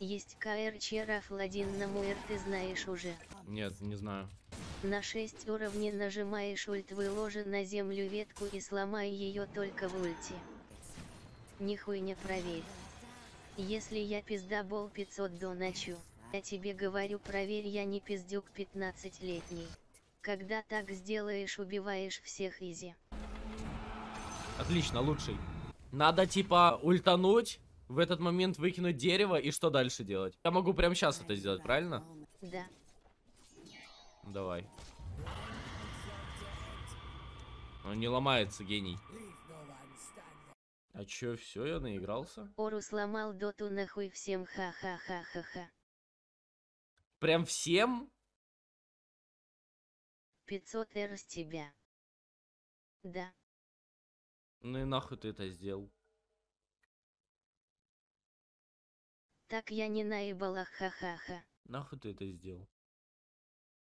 Есть КРЧ Раф-1 на Муэр ты знаешь уже. Нет, не знаю. На 6 уровней нажимаешь ульт выложи на землю ветку и сломай ее только в ульте. Нихуй не проверь. Если я пиздабол 500 доначу, я тебе говорю проверь я не пиздюк 15-летний. Когда так сделаешь убиваешь всех изи. Отлично, лучший. Надо типа ультануть, в этот момент выкинуть дерево и что дальше делать? Я могу прямо сейчас это сделать, правильно? Да. Давай. Он не ломается, гений. А чё, все, я наигрался? Ору сломал доту нахуй всем ха-ха-ха-ха-ха. Прям всем? 500 р с тебя. Да. Ну и нахуй ты это сделал? Так я не наебала ха-ха-ха. Нахуй ты это сделал?